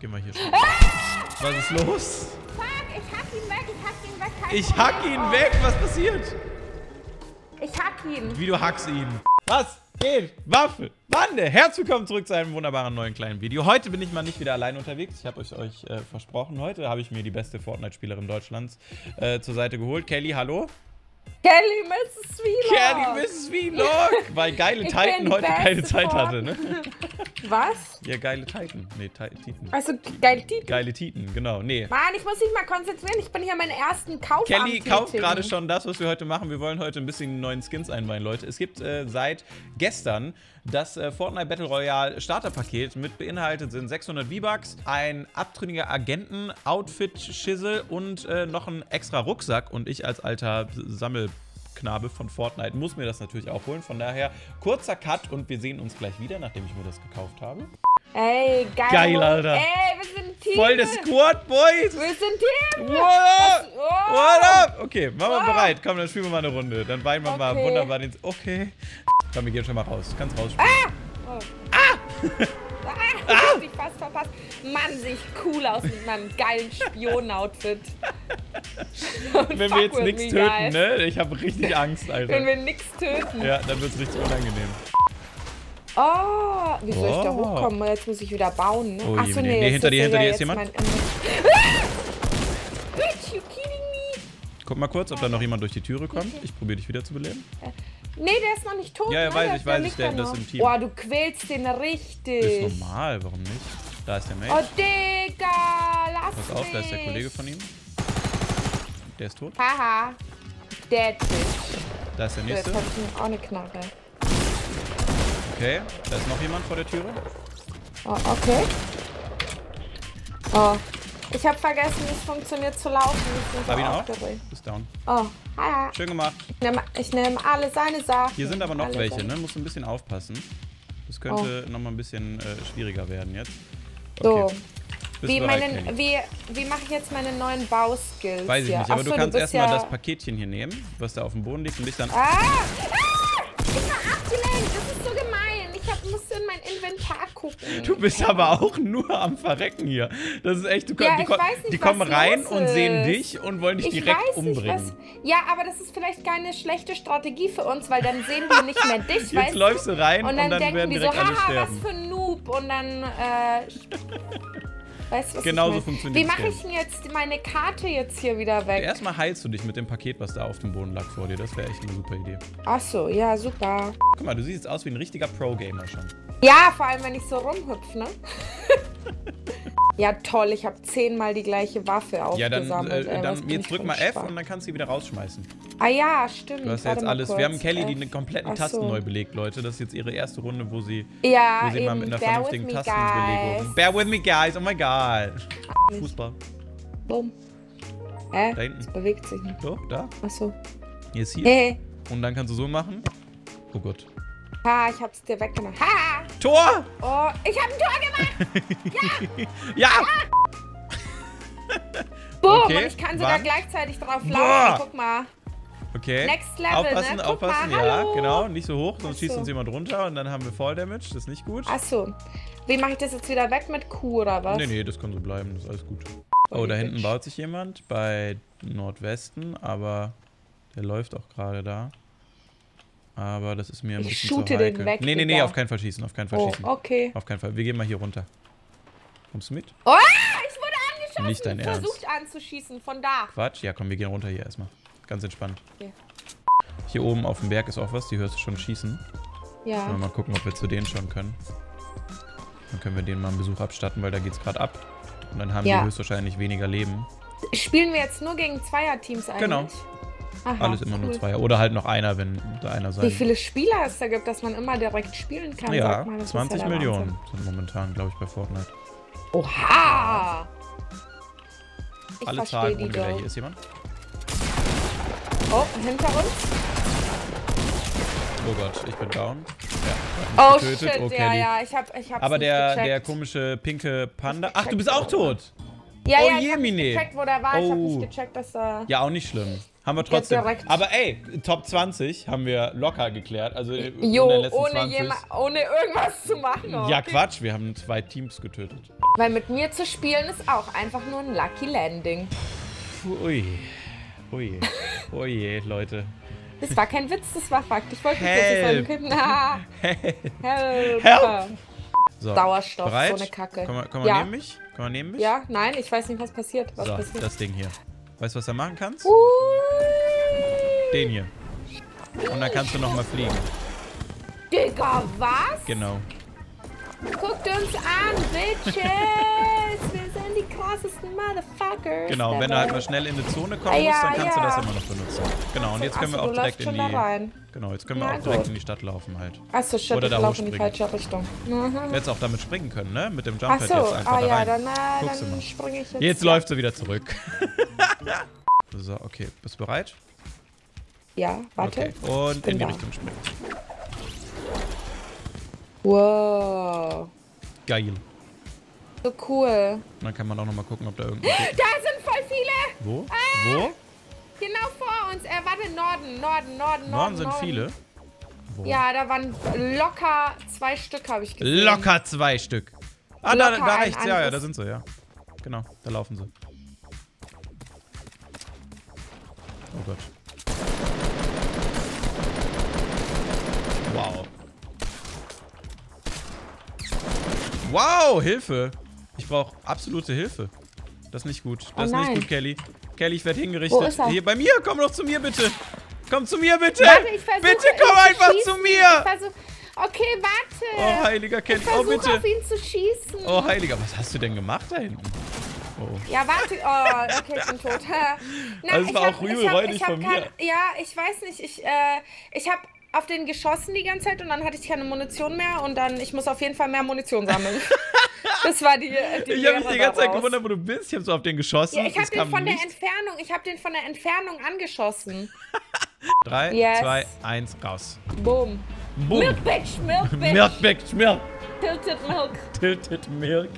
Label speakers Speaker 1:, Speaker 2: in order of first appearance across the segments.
Speaker 1: Gehen wir hier schon. Was ist los?
Speaker 2: Fuck, ich hack ihn weg, ich hack ihn weg.
Speaker 1: Ich hack ihn
Speaker 2: Oh,
Speaker 1: weg. Was passiert?
Speaker 2: Ich hack ihn.
Speaker 1: Wie du hackst ihn. Was geht? Waffe. Bande. Herzlich willkommen zurück zu einem wunderbaren neuen kleinen Video. Heute bin ich mal nicht wieder allein unterwegs. Ich habe euch, euch äh, versprochen. Heute habe ich mir die beste Fortnite-Spielerin Deutschlands äh, zur Seite geholt. Kelly, hallo.
Speaker 2: Kelly Mrs. Wheeler.
Speaker 1: Kelly, Mrs. Vlog. Weil geile
Speaker 2: Ich
Speaker 1: Titan heute keine Zeit hatte, ne?
Speaker 2: Was?
Speaker 1: Ja, geile Titan. Nee, Ti- Titan.
Speaker 2: Also, geil, die.
Speaker 1: Geile Titan, genau. Nee.
Speaker 2: Mann, ich muss mich mal konzentrieren. Ich bin hier meinen ersten Kauf
Speaker 1: Kelly kauft gerade schon das, was wir heute machen. Wir wollen heute ein bisschen neuen Skins einweihen, Leute. Es gibt äh, seit gestern das äh, Fortnite Battle Royale Starterpaket mit beinhaltet sind 600 V-Bucks, ein abtrünniger Agenten-Outfit-Schissel und äh, noch ein extra Rucksack. Und ich als alter Sammelknabe von Fortnite muss mir das natürlich auch holen. Von daher kurzer Cut und wir sehen uns gleich wieder, nachdem ich mir das gekauft habe.
Speaker 2: Ey, geil.
Speaker 1: Geil, Alter.
Speaker 2: Ey, wir sind Team.
Speaker 1: Voll der Squad, Boys!
Speaker 2: Wir sind Team.
Speaker 1: What up?
Speaker 2: Oh.
Speaker 1: What up? Okay, machen wir
Speaker 2: Oh.
Speaker 1: bereit. Komm, dann spielen wir mal eine Runde. Dann weinen wir mal
Speaker 2: Okay.
Speaker 1: wunderbar den. Okay. Komm, wir gehen schon mal raus. Kannst rausspielen.
Speaker 2: Oh. Ah! Ich fast verpasst. Mann, sehe ich cool aus mit meinem geilen Spion-Outfit.
Speaker 1: Wenn wir jetzt nichts töten,
Speaker 2: guys.
Speaker 1: ne? Ich habe richtig Angst,
Speaker 2: Wenn
Speaker 1: Alter.
Speaker 2: wir nichts töten.
Speaker 1: Ja, dann wird's richtig unangenehm.
Speaker 2: Oh, wie soll ich da
Speaker 1: Oh.
Speaker 2: hochkommen? Jetzt muss ich wieder bauen, ne?
Speaker 1: Oh,
Speaker 2: Achso, nee.
Speaker 1: nee, hinter dir, hinter dir ist jemand.
Speaker 2: mein. Bitch, you kidding me?
Speaker 1: Guck mal kurz, ob da noch jemand durch die Türe kommt. Ich probiere dich wieder zu beleben.
Speaker 2: Nee, der ist noch nicht tot.
Speaker 1: Ja, ja,
Speaker 2: ne?
Speaker 1: weiß
Speaker 2: der,
Speaker 1: ich, weiß ich, der- das ist im Team.
Speaker 2: Boah, du quälst den richtig.
Speaker 1: Ist normal, warum nicht? Da ist der
Speaker 2: Oh,
Speaker 1: Mate.
Speaker 2: Digga, lass
Speaker 1: Pass auf, da ist der
Speaker 2: mich.
Speaker 1: Kollege von ihm. Der ist tot.
Speaker 2: Haha. Dead bitch.
Speaker 1: Da ist der
Speaker 2: So,
Speaker 1: nächste.
Speaker 2: Jetzt hab ich auch eine Knarre.
Speaker 1: Okay. Da ist noch jemand vor der Türe.
Speaker 2: Oh, okay. Oh. Ich habe vergessen, wie es funktioniert zu laufen. Ich bin so
Speaker 1: auch. Ist down.
Speaker 2: Oh, haha.
Speaker 1: Schön gemacht.
Speaker 2: Ich nehme ich alle seine Sachen.
Speaker 1: Hier sind aber noch
Speaker 2: alle
Speaker 1: welche, ne? Musst du ein bisschen aufpassen. Das könnte
Speaker 2: Oh.
Speaker 1: noch mal ein bisschen äh, schwieriger werden jetzt.
Speaker 2: So.
Speaker 1: Bist
Speaker 2: Wie,
Speaker 1: du bereit,
Speaker 2: meine,
Speaker 1: Kelly?
Speaker 2: wie, wie mache ich jetzt meine neuen Bauskills?
Speaker 1: Weiß ich
Speaker 2: hier?
Speaker 1: nicht, aber
Speaker 2: Achso,
Speaker 1: du kannst erstmal
Speaker 2: ja...
Speaker 1: das Paketchen hier nehmen, was da auf dem Boden liegt und dich dann.
Speaker 2: Ah! ah! Ich war abgelenkt. Das ist so gemein. Ich hab, musste in mein Inventar gucken.
Speaker 1: Du bist aber auch nur am Verrecken hier. Das ist echt, du komm,
Speaker 2: Ja,
Speaker 1: die, ko-
Speaker 2: nicht,
Speaker 1: die kommen rein und sehen dich und wollen dich
Speaker 2: Ich
Speaker 1: direkt
Speaker 2: nicht,
Speaker 1: umbringen.
Speaker 2: was. Ja, aber das ist vielleicht keine schlechte Strategie für uns, weil dann sehen die nicht mehr dich,
Speaker 1: Jetzt
Speaker 2: weißt
Speaker 1: läufst
Speaker 2: du?
Speaker 1: rein
Speaker 2: Und dann, denken
Speaker 1: werden
Speaker 2: die so, haha, was für ein Noob. Und dann, äh, weißt du, was
Speaker 1: Genau
Speaker 2: ich
Speaker 1: so
Speaker 2: mein?
Speaker 1: funktioniert
Speaker 2: Wie mache ich denn jetzt meine Karte jetzt hier wieder weg?
Speaker 1: Erstmal heilst du dich mit dem Paket, was da auf dem Boden lag vor dir. Das wäre echt eine super Idee.
Speaker 2: Ach so, ja, super.
Speaker 1: Guck mal, du siehst jetzt aus wie ein richtiger Pro-Gamer schon.
Speaker 2: Ja, vor allem, wenn ich so rumhüpfe, ne? ja, toll, ich habe zehnmal die gleiche Waffe
Speaker 1: Ja, dann,
Speaker 2: aufgesammelt.
Speaker 1: äh, dann jetzt drück mal F und dann kannst du sie wieder rausschmeißen.
Speaker 2: Ah ja, stimmt.
Speaker 1: Du hast ja jetzt
Speaker 2: mal
Speaker 1: alles. Wir haben Kelly, die eine kompletten
Speaker 2: Ach
Speaker 1: Tasten
Speaker 2: so.
Speaker 1: neu belegt, Leute. Das ist jetzt ihre erste Runde, wo sie,
Speaker 2: Ja,
Speaker 1: wo sie mal
Speaker 2: eben.
Speaker 1: mit einer
Speaker 2: Bear
Speaker 1: vernünftigen Tastenbelegung. Bear with me, guys. Oh my god. Fußball.
Speaker 2: Bumm. Hä?
Speaker 1: Da hinten.
Speaker 2: Es bewegt sich nicht.
Speaker 1: Doch, da.
Speaker 2: Achso.
Speaker 1: Hier ist hier.
Speaker 2: Hey.
Speaker 1: Und dann kannst du so machen. Oh Gott.
Speaker 2: Ha, ich hab's dir weggenommen. Ha!
Speaker 1: Tor!
Speaker 2: Oh, ich hab ein Tor gemacht!
Speaker 1: Ja!
Speaker 2: Boom!
Speaker 1: Okay,
Speaker 2: Und ich kann sogar
Speaker 1: wann?
Speaker 2: gleichzeitig drauf
Speaker 1: Boah.
Speaker 2: laufen. Guck mal.
Speaker 1: Okay.
Speaker 2: Next Level,
Speaker 1: aufpassen,
Speaker 2: ne?
Speaker 1: Aufpassen.
Speaker 2: mal,
Speaker 1: ja,
Speaker 2: hallo.
Speaker 1: genau. Nicht so hoch, sonst
Speaker 2: Ach
Speaker 1: schießt
Speaker 2: so.
Speaker 1: uns jemand runter und dann haben wir Fall Damage. Das ist nicht gut.
Speaker 2: Achso. Wie mache ich das jetzt wieder weg mit Q oder was?
Speaker 1: Nee, nee, das kann so bleiben. Das ist alles gut.
Speaker 2: Voll
Speaker 1: Oh, da hinten
Speaker 2: Bitch.
Speaker 1: baut sich jemand bei Nordwesten, aber der läuft auch gerade da. Aber das ist mir ein
Speaker 2: Ich
Speaker 1: bisschen
Speaker 2: shoote
Speaker 1: zu
Speaker 2: den
Speaker 1: heikel.
Speaker 2: weg,
Speaker 1: nee, nee, nee, auf keinen Fall schießen, auf keinen Fall
Speaker 2: Oh,
Speaker 1: schießen.
Speaker 2: okay.
Speaker 1: Auf keinen Fall. Wir gehen mal hier runter. Kommst du mit?
Speaker 2: Oh, ich wurde angeschossen.
Speaker 1: Nicht dein Ernst.
Speaker 2: Versucht anzuschießen von da.
Speaker 1: Quatsch. Ja, komm, wir gehen runter hier erstmal. Ganz entspannt.
Speaker 2: Okay.
Speaker 1: Hier oben auf dem Berg ist auch was, die hörst du schon schießen.
Speaker 2: Ja.
Speaker 1: Mal gucken, ob wir zu denen schon können. Dann können wir denen mal einen Besuch abstatten, weil da geht's gerade ab. Und dann haben
Speaker 2: Ja.
Speaker 1: die höchstwahrscheinlich weniger Leben.
Speaker 2: Spielen wir jetzt nur gegen Zweierteams eigentlich?
Speaker 1: Genau.
Speaker 2: Aha,
Speaker 1: Alles immer nur
Speaker 2: cool.
Speaker 1: Zweier. Oder halt noch einer, wenn da einer sein
Speaker 2: Wie viele Spieler es da gibt, dass man immer direkt spielen kann.
Speaker 1: Ja,
Speaker 2: mal, das ist
Speaker 1: 20
Speaker 2: ja
Speaker 1: Millionen sind momentan, glaube ich, bei Fortnite.
Speaker 2: Oha! Ich
Speaker 1: Alle
Speaker 2: verstehe
Speaker 1: Zahlen
Speaker 2: doch.
Speaker 1: Hier ist jemand.
Speaker 2: Oh, hinter uns?
Speaker 1: Oh Gott, ich bin down.
Speaker 2: Oh
Speaker 1: Ja, getötet.
Speaker 2: shit,
Speaker 1: Oh,
Speaker 2: ja, ja, ich hab, ich hab's
Speaker 1: Aber der,
Speaker 2: gecheckt.
Speaker 1: der komische pinke Panda. Ach, du bist auch tot.
Speaker 2: Ja,
Speaker 1: Oh
Speaker 2: ja, ich
Speaker 1: je,
Speaker 2: hab nicht gecheckt, wo der war. Ich hab
Speaker 1: Oh.
Speaker 2: nicht gecheckt, dass er...
Speaker 1: Ja, auch nicht schlimm. Haben wir trotzdem. Aber ey, Top 20 haben wir locker geklärt. Also in
Speaker 2: Jo, ohne,
Speaker 1: 20.
Speaker 2: jema- ohne irgendwas zu machen.
Speaker 1: Ja,
Speaker 2: okay?
Speaker 1: Quatsch, wir haben zwei Teams getötet.
Speaker 2: Weil mit mir zu spielen ist auch einfach nur ein Lucky Landing.
Speaker 1: Puh, Ui. Ui. Ui, Leute.
Speaker 2: Das war kein Witz, das war Fakt. Ich wollte nicht,
Speaker 1: Help.
Speaker 2: dass ich sagen Na, help.
Speaker 1: Help. So,
Speaker 2: Sauerstoff,
Speaker 1: bereit?
Speaker 2: so eine Kacke.
Speaker 1: Komm mal, komm mal
Speaker 2: Ja.
Speaker 1: neben mich? Komm mal neben mich?
Speaker 2: Ja, nein, ich weiß nicht, was passiert. Was
Speaker 1: So,
Speaker 2: passiert?
Speaker 1: das Ding hier. Weißt du, was du machen kannst?
Speaker 2: Ui.
Speaker 1: Den hier. Und dann kannst du nochmal fliegen.
Speaker 2: Digga, was?
Speaker 1: Genau.
Speaker 2: Guckt uns an, Bitches! Wir sind die krassesten Motherfuckers.
Speaker 1: Genau, wenn du halt mal schnell in eine Zone kommen musst, dann kannst du das immer noch benutzen. Genau, und jetzt können wir
Speaker 2: Achso,
Speaker 1: auch direkt in die. Genau, jetzt können wir auch direkt in die Stadt laufen halt.
Speaker 2: Achso, shit,
Speaker 1: Oder
Speaker 2: ich
Speaker 1: da
Speaker 2: laufe in die falsche Richtung. Mhm.
Speaker 1: Du hättest auch damit springen können, ne? Mit dem Jump jetzt einfach
Speaker 2: ah
Speaker 1: da
Speaker 2: ja,
Speaker 1: rein.
Speaker 2: dann, äh, dann springe ich jetzt.
Speaker 1: Jetzt läuft sie wieder zurück. so, okay. Bist du bereit?
Speaker 2: Ja, warte.
Speaker 1: Okay. Und in die. Richtung springen.
Speaker 2: Wow.
Speaker 1: Geil.
Speaker 2: So cool.
Speaker 1: Und dann kann man auch nochmal gucken, ob da irgendwo.
Speaker 2: Da sind voll viele!
Speaker 1: Wo?
Speaker 2: Ah!
Speaker 1: Wo?
Speaker 2: Genau vor uns. Äh, warte, Norden, Norden, Norden, Norden.
Speaker 1: Norden sind viele. Wo?
Speaker 2: Ja, da waren locker zwei Stück, habe ich gesehen.
Speaker 1: Locker zwei Stück. Ah, da,
Speaker 2: Locker
Speaker 1: da
Speaker 2: ein
Speaker 1: rechts, ja, ja, da sind sie, ja. Genau, da laufen sie. Oh Gott. Wow. Wow, Hilfe. Ich brauche absolute Hilfe. Das ist nicht gut. Das
Speaker 2: Oh
Speaker 1: ist nicht gut, Kelly. Kelly, ich werde hingerichtet.
Speaker 2: Er?
Speaker 1: Hier bei mir, komm doch zu mir bitte. Komm zu mir bitte.
Speaker 2: Warte, ich versuche.
Speaker 1: bitte komm
Speaker 2: zu
Speaker 1: einfach zu
Speaker 2: Ich
Speaker 1: mir.
Speaker 2: okay, warte.
Speaker 1: Oh, heiliger
Speaker 2: ich
Speaker 1: Kelly. Oh,
Speaker 2: versuche
Speaker 1: bitte.
Speaker 2: auf ihn zu schießen.
Speaker 1: Oh, heiliger. Was hast du denn gemacht da hinten? Oh.
Speaker 2: Ja, warte. Oh, okay, ich bin tot. Na,
Speaker 1: Also es
Speaker 2: ich
Speaker 1: war
Speaker 2: hab-
Speaker 1: auch
Speaker 2: ich ich hab
Speaker 1: von mir.
Speaker 2: Ja, ich weiß nicht. Ich, äh, ich habe auf den geschossen die ganze Zeit und dann hatte ich keine Munition mehr und dann, ich muss auf jeden Fall mehr Munition sammeln. das war die, die
Speaker 1: Ich habe mich die ganze Zeit gewundert, wo du bist. Ich habe so auf den geschossen.
Speaker 2: Ja, ich habe den von der
Speaker 1: nichts.
Speaker 2: Entfernung, ich habe den von der Entfernung angeschossen.
Speaker 1: Drei,
Speaker 2: Yes.
Speaker 1: zwei, eins, raus.
Speaker 2: Boom.
Speaker 1: Boom.
Speaker 2: Milk Bitch, Milk Bitch.
Speaker 1: Milk, Milk, Milk.
Speaker 2: Tilted Milk.
Speaker 1: Tilted Milk.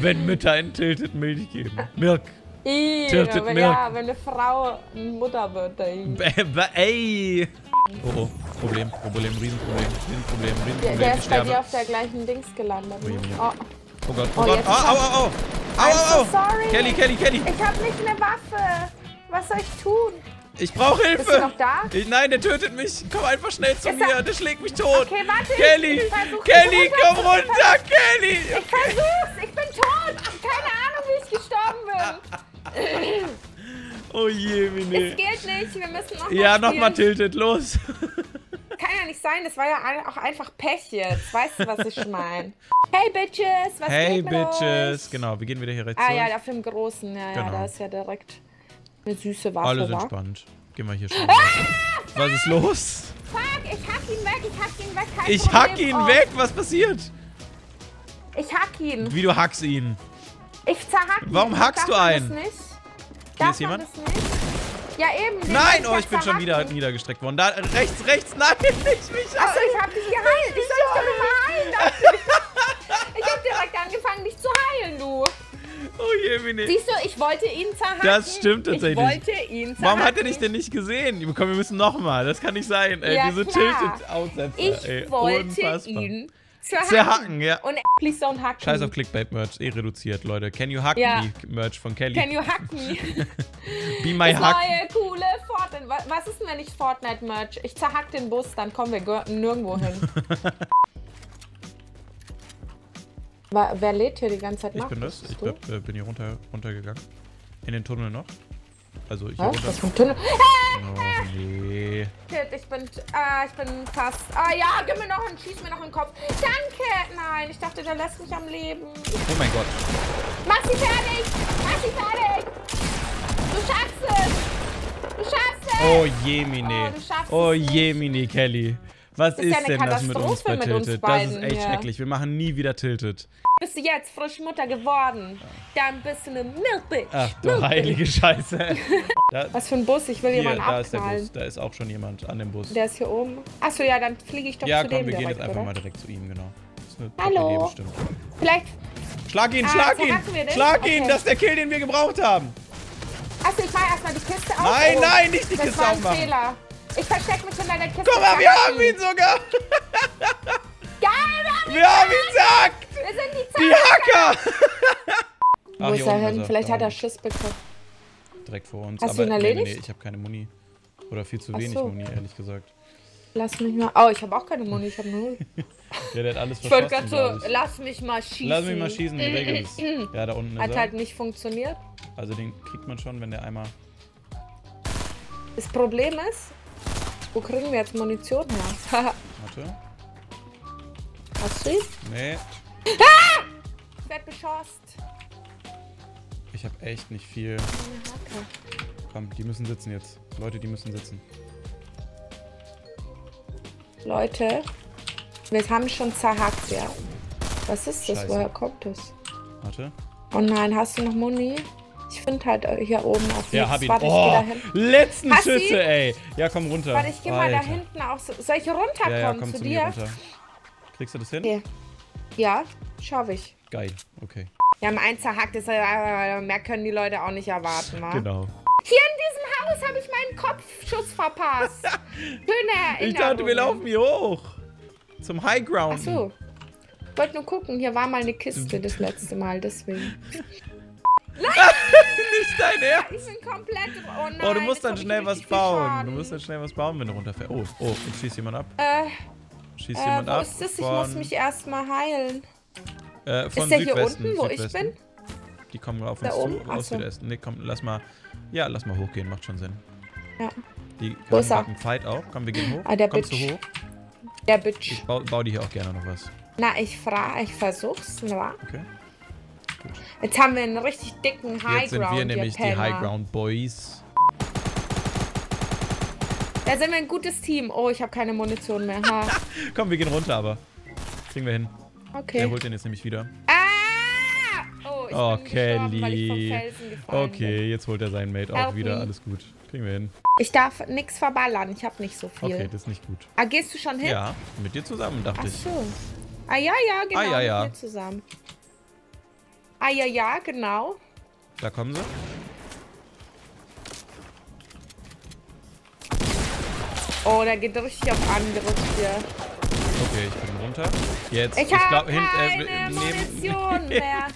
Speaker 1: Wenn Mütter ein Tilted Milch geben. Milk.
Speaker 2: I,
Speaker 1: Tilted
Speaker 2: wenn,
Speaker 1: Milk.
Speaker 2: ja, wenn eine Frau Mutter wird. Ey.
Speaker 1: Bäh, Ey. Oh, oh. Problem, Problem, Riesenproblem. Riesenproblem,
Speaker 2: Der,
Speaker 1: Riesenproblem.
Speaker 2: der
Speaker 1: ich
Speaker 2: ist bei dir auf der gleichen Dings gelandet. Ne?
Speaker 1: ui.
Speaker 2: Oh.
Speaker 1: Oh Gott, oh,
Speaker 2: Oh,
Speaker 1: Gott. Au, au, au, au. Au, au,
Speaker 2: so
Speaker 1: au.
Speaker 2: sorry.
Speaker 1: Kelly, Kelly, Kelly.
Speaker 2: Ich habe nicht eine Waffe. Was soll ich tun?
Speaker 1: Ich brauche Hilfe.
Speaker 2: Bist du noch da?
Speaker 1: Ich, nein, der tötet mich. Komm einfach schnell zu
Speaker 2: Ist
Speaker 1: mir.
Speaker 2: er-
Speaker 1: Der schlägt mich tot.
Speaker 2: Okay, warte,
Speaker 1: Kelly, Kelly,
Speaker 2: dich
Speaker 1: komm
Speaker 2: runter-
Speaker 1: runter, Kelly.
Speaker 2: Ich versuch's. Ich bin tot. Keine Ahnung, wie ich gestorben bin.
Speaker 1: Oh je,
Speaker 2: Es
Speaker 1: Mine.
Speaker 2: geht nicht. Wir müssen noch
Speaker 1: Ja,
Speaker 2: mal
Speaker 1: nochmal tiltet, los.
Speaker 2: Kann ja nicht sein. Das war ja auch einfach Pech jetzt. Weißt du, was ich meine? Hey, Bitches. Was
Speaker 1: Hey,
Speaker 2: geht
Speaker 1: Bitches.
Speaker 2: Euch?
Speaker 1: Genau, wir gehen wieder hier rechts
Speaker 2: Ah ja, auf dem Großen. Ja, ja,
Speaker 1: Genau.
Speaker 2: da ist ja direkt eine süße Waffe.
Speaker 1: Alles entspannt. Gehen wir hier schon.
Speaker 2: Ah!
Speaker 1: Was ist los?
Speaker 2: Fuck, ich hack ihn weg. Ich hack ihn weg. Kein
Speaker 1: Ich
Speaker 2: Problem.
Speaker 1: hack ihn
Speaker 2: Oh,
Speaker 1: weg. Was passiert?
Speaker 2: Ich hack ihn.
Speaker 1: Wie du hackst ihn.
Speaker 2: Ich zerhack.
Speaker 1: Warum hackst du einen?
Speaker 2: Das nicht?
Speaker 1: Hier ist jemand?
Speaker 2: Ja, eben.
Speaker 1: Nein, oh, ich bin schon wieder niedergestreckt worden. Da, rechts, rechts. Nein, nicht mich
Speaker 2: Achso, ich hab dich geheilt. Ich soll dich doch immer heilen. ich. Hab direkt angefangen, dich zu heilen, du.
Speaker 1: Oh je, Mine.
Speaker 2: Siehst du, ich wollte ihn zerhacken.
Speaker 1: Das stimmt tatsächlich.
Speaker 2: Ich wollte ihn zerhacken.
Speaker 1: Warum hat er dich denn nicht gesehen? Komm, wir müssen nochmal. Das kann nicht sein. Ey,
Speaker 2: Ja,
Speaker 1: diese
Speaker 2: klar.
Speaker 1: Tilted-Aussetzer.
Speaker 2: Ich
Speaker 1: ey,
Speaker 2: wollte
Speaker 1: unfassbar.
Speaker 2: ihn zerhacken.
Speaker 1: Zerhacken, ja.
Speaker 2: Und please don't hack
Speaker 1: Scheiß
Speaker 2: me.
Speaker 1: auf Clickbait-Merch. Eh reduziert, Leute. Can you hack
Speaker 2: Ja.
Speaker 1: me? Merch von Kelly.
Speaker 2: Can you hack me?
Speaker 1: Be my
Speaker 2: Das
Speaker 1: hack.
Speaker 2: neue, coole Fortnite. Wa- Was ist denn, wenn ich Fortnite-Merch? Ich zerhack den Bus, dann kommen wir nirgendwo hin. Wer lädt hier die ganze Zeit
Speaker 1: Ich
Speaker 2: nach?
Speaker 1: bin das. Ich glaub, äh, bin hier runter, runtergegangen. In den Tunnel noch. Also
Speaker 2: Was?
Speaker 1: runter.
Speaker 2: Was für ein Tunnel?
Speaker 1: Oh nee.
Speaker 2: Shit, ich bin, ah, ich bin fast. Ah ja, gib mir noch einen, schieß mir noch in den Kopf. Danke! Nein, ich dachte, der lässt mich am Leben.
Speaker 1: Oh mein Gott.
Speaker 2: Mach sie fertig! Mach sie fertig! Du schaffst es! Du schaffst es!
Speaker 1: Oh je, Mine.
Speaker 2: Oh, du schaffst
Speaker 1: Oh je, Mine Kelly. Was
Speaker 2: ist
Speaker 1: ist,
Speaker 2: ja
Speaker 1: denn das mit uns bei
Speaker 2: mit uns
Speaker 1: Tilted? Das ist echt
Speaker 2: hier.
Speaker 1: schrecklich. Wir machen nie wieder Tilted.
Speaker 2: Bist du jetzt frisch Mutter geworden? Dann bist du eine Milkbitch.
Speaker 1: Ach du
Speaker 2: Milkbitch.
Speaker 1: heilige Scheiße. Da,
Speaker 2: Was für ein Bus? Ich will
Speaker 1: hier,
Speaker 2: jemanden
Speaker 1: da ist der. Bus. Da ist auch schon jemand an dem Bus.
Speaker 2: Der ist hier oben. Achso, ja, dann fliege ich doch
Speaker 1: ja,
Speaker 2: zu
Speaker 1: komm,
Speaker 2: dem
Speaker 1: wir gehen
Speaker 2: direkt,
Speaker 1: jetzt einfach
Speaker 2: oder?
Speaker 1: mal direkt zu ihm, genau. Das
Speaker 2: Hallo. Vielleicht.
Speaker 1: Schlag ihn,
Speaker 2: Ah,
Speaker 1: schlag ihn! Schlag ihn!
Speaker 2: Okay.
Speaker 1: Das ist der Kill, den wir gebraucht haben!
Speaker 2: Achso, ich mach erstmal die Kiste auf.
Speaker 1: Nein, nein, nicht die
Speaker 2: das
Speaker 1: Kiste
Speaker 2: war ein
Speaker 1: aufmachen.
Speaker 2: Fehler. Ich versteck mich hinter der Kiste.
Speaker 1: Guck mal, wir haben ihn sogar.
Speaker 2: Geil, wir haben ihn.
Speaker 1: Wir haben ihn gesagt.
Speaker 2: Wir sind die
Speaker 1: Die
Speaker 2: Zeit.
Speaker 1: Hacker.
Speaker 2: Wo
Speaker 1: Ach,
Speaker 2: ist er hin? Vielleicht
Speaker 1: Da
Speaker 2: hat er. Schiss bekommen.
Speaker 1: Direkt vor uns.
Speaker 2: Hast du
Speaker 1: Aber
Speaker 2: ihn
Speaker 1: nee, nee,
Speaker 2: erledigt?
Speaker 1: nee, ich habe keine Muni. Oder viel zu
Speaker 2: Ach
Speaker 1: wenig
Speaker 2: so.
Speaker 1: Muni, ehrlich gesagt.
Speaker 2: Lass mich mal. Oh, ich habe auch keine Muni. Ich habe null.
Speaker 1: Ja, der hat alles
Speaker 2: Ich wollte gerade so,
Speaker 1: ich.
Speaker 2: lass mich mal schießen.
Speaker 1: Lass mich mal schießen, die Regel ist. Ja, da unten ist
Speaker 2: Hat
Speaker 1: er.
Speaker 2: halt nicht funktioniert.
Speaker 1: Also den kriegt man schon, wenn der einmal...
Speaker 2: Das Problem ist, wo kriegen wir jetzt Munition her?
Speaker 1: Warte.
Speaker 2: Hast du ihn?
Speaker 1: Nee,
Speaker 2: Ich werd beschossen.
Speaker 1: ich habe echt nicht viel.
Speaker 2: Okay.
Speaker 1: Komm, die müssen sitzen jetzt. Leute, die müssen sitzen.
Speaker 2: Leute, wir haben schon zerhackt, ja. Was ist das?
Speaker 1: Scheiße.
Speaker 2: Woher kommt das?
Speaker 1: Warte.
Speaker 2: Oh nein, hast du noch Muni? Ich finde halt äh, hier oben auf
Speaker 1: Ja, hab ihn.
Speaker 2: Warte, ich geh
Speaker 1: Oh, letzten
Speaker 2: Hast ihn?
Speaker 1: ey. Ja, komm runter.
Speaker 2: Warte, ich geh mal da hinten auch so. Soll ich runterkommen
Speaker 1: Ja, ja, komm
Speaker 2: zu,
Speaker 1: zu,
Speaker 2: dir?
Speaker 1: runter. Kriegst du das hin?
Speaker 2: Okay. Ja, schaffe ich.
Speaker 1: Geil, okay.
Speaker 2: Wir haben eins zerhackt, das, äh, mehr können die Leute auch nicht erwarten, wa?
Speaker 1: Genau.
Speaker 2: Hier in diesem Haus habe ich meinen Kopfschuss verpasst. Schöne Erinnerung.
Speaker 1: Ich dachte, wir laufen hier hoch. Zum High Ground.
Speaker 2: Ach so. Ich wollte nur gucken, hier war mal eine Kiste das letzte Mal, deswegen.
Speaker 1: Nicht dein Ernst.
Speaker 2: Ich bin komplett. Oh nein.
Speaker 1: Oh, du musst dann
Speaker 2: ich
Speaker 1: schnell was bauen. Du musst dann schnell was bauen, wenn du runterfällst. Oh, oh, jetzt schießt jemand ab.
Speaker 2: Äh,
Speaker 1: Schießt
Speaker 2: äh,
Speaker 1: jemand
Speaker 2: wo
Speaker 1: ab.
Speaker 2: ist das? Ich muss mich erstmal heilen.
Speaker 1: äh, von
Speaker 2: Ist der hier
Speaker 1: Südwesten.
Speaker 2: unten, wo ich
Speaker 1: Südwesten.
Speaker 2: bin?
Speaker 1: Die kommen auf
Speaker 2: Da
Speaker 1: uns
Speaker 2: oben?
Speaker 1: zu, aus
Speaker 2: so.
Speaker 1: Südwesten. Nee, komm, lass mal. Ja, lass mal hochgehen, macht schon Sinn.
Speaker 2: Ja.
Speaker 1: Die haben einen Fight auch. Komm, wir gehen hoch.
Speaker 2: Ah, der
Speaker 1: Kommst
Speaker 2: Bitch.
Speaker 1: du hoch?
Speaker 2: Der Bitch.
Speaker 1: Ich bau, bau dir hier auch gerne noch was.
Speaker 2: Na, ich frage, ich versuch's, wa?
Speaker 1: Okay.
Speaker 2: Jetzt haben wir einen richtig dicken Highground.
Speaker 1: Jetzt sind wir nämlich die
Speaker 2: Penner.
Speaker 1: High Ground Boys.
Speaker 2: Da sind wir ein gutes Team. Oh, ich habe keine Munition mehr. Ha.
Speaker 1: Komm, wir gehen runter, aber. Kriegen wir hin.
Speaker 2: Okay.
Speaker 1: Der holt den jetzt nämlich wieder.
Speaker 2: Ah! Oh, ich
Speaker 1: Oh,
Speaker 2: bin gestorben, weil ich vom
Speaker 1: Kelly.
Speaker 2: Felsen gefallen
Speaker 1: Okay, jetzt holt er seinen Mate auch
Speaker 2: Help
Speaker 1: wieder.
Speaker 2: me.
Speaker 1: Alles gut. Kriegen wir hin.
Speaker 2: bin. Ich darf nichts verballern. Ich habe nicht so viel.
Speaker 1: Okay, das ist nicht gut.
Speaker 2: Ah, gehst du schon hin?
Speaker 1: Ja, mit dir zusammen, dachte
Speaker 2: Ach
Speaker 1: ich.
Speaker 2: so. Ah ja, ja, genau.
Speaker 1: Ah, ja, ja.
Speaker 2: Mit mir zusammen. Ah ja, ja, genau.
Speaker 1: Da kommen sie.
Speaker 2: Oh, da geht richtig auf Angriff hier.
Speaker 1: Okay, ich bin runter. Jetzt.
Speaker 2: Ich habe
Speaker 1: glaub, hin-
Speaker 2: keine
Speaker 1: äh, neben-
Speaker 2: Munition mehr.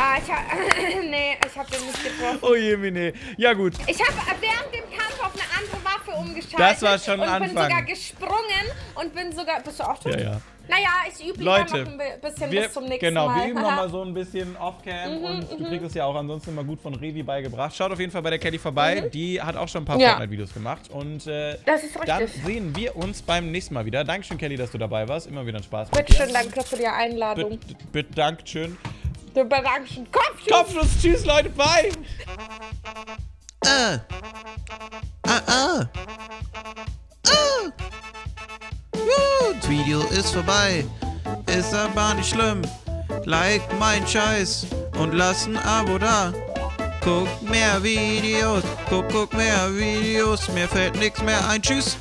Speaker 2: ah, ich hab, nee, ich habe den nicht getroffen.
Speaker 1: Oh je, Mine. Ja, gut.
Speaker 2: Ich habe während dem Kampf auf eine andere Waffe umgeschaltet.
Speaker 1: Das war schon
Speaker 2: und
Speaker 1: ein
Speaker 2: bin
Speaker 1: Anfang.
Speaker 2: sogar gesprungen und bin sogar. Bist du auch tot?
Speaker 1: Ja, ja.
Speaker 2: Naja, ich übe
Speaker 1: Leute,
Speaker 2: noch ein bi- bisschen
Speaker 1: Wir,
Speaker 2: bis zum nächsten
Speaker 1: genau,
Speaker 2: Mal.
Speaker 1: wir üben nochmal so ein bisschen off-cam
Speaker 2: Mhm,
Speaker 1: und du kriegst es ja auch ansonsten immer gut von Revi beigebracht. Schaut auf jeden Fall bei der Kelly vorbei. Die hat auch schon ein paar
Speaker 2: Mhm. Ja.
Speaker 1: Fortnite-Videos gemacht. Und äh,
Speaker 2: Das ist
Speaker 1: dann sehen wir uns beim nächsten Mal wieder. Dankeschön, Kelly, dass du dabei warst. Immer wieder ein Spaß mit
Speaker 2: Bitte schön,
Speaker 1: dir.
Speaker 2: danke für die Einladung.
Speaker 1: Bitte, bitte, Dankeschön.
Speaker 2: Du bedankst Kopfschuss.
Speaker 1: Kopfschuss, tschüss, Leute, bye!
Speaker 3: Ah. Ah, ah. Ah. Video ist vorbei. Ist aber nicht schlimm. Like mein Scheiß und lass ein Abo da. Guck mehr Videos, guck, guck mehr Videos. Mir fällt nichts mehr ein. Tschüss.